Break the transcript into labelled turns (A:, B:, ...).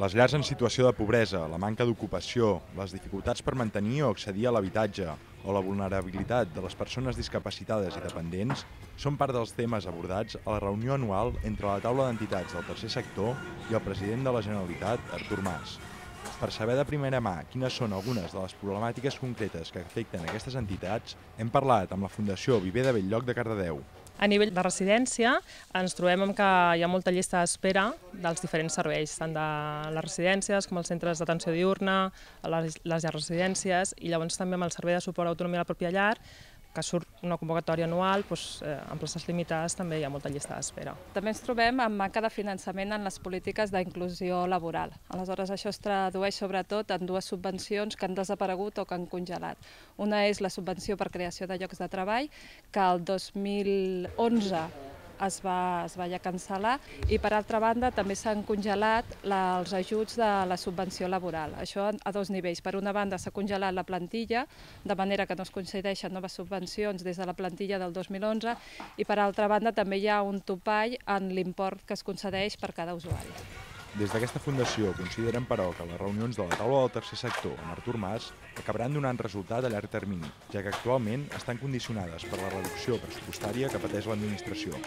A: Les llars en situació de pobresa, la manca d'ocupació, les dificultats per mantenir o accedir a l'habitatge o la vulnerabilitat de les persones discapacitades i dependents són part dels temes abordats a la reunió anual entre la taula d'entitats del tercer sector i el president de la Generalitat, Artur Mas. Per saber de primera mà quines són algunes de les problemàtiques concretes que afecten aquestes entitats, hem parlat amb la Fundació Viver de Belllloc de Cardedeu,
B: a nivell de residència ens trobem amb que hi ha molta llista d'espera dels diferents serveis, tant de les residències com els centres d'atenció diurna, les, les residències i llavors també amb el servei de suport a l'autonomia de la pròpia llar que surt una convocatòria anual, doncs, eh, amb places limitades també hi ha molta llista d'espera.
C: També ens trobem amb manca de finançament en les polítiques d'inclusió laboral. Aleshores, això es tradueix sobretot en dues subvencions que han desaparegut o que han congelat. Una és la subvenció per creació de llocs de treball, que el 2011 es va, es va ja cancel·lar i per altra banda també s'han congelat la, els ajuts de la subvenció laboral. Això a dos nivells. Per una banda s'ha congelat la plantilla, de manera que no es concedeixen noves subvencions des de la plantilla del 2011 i per altra banda també hi ha un topall en l'import que es concedeix per cada usuari.
A: Des d'aquesta fundació consideren, però, que les reunions de la taula del tercer sector amb Artur Mas acabaran donant resultat a llarg termini, ja que actualment estan condicionades per la reducció pressupostària que pateix l'administració.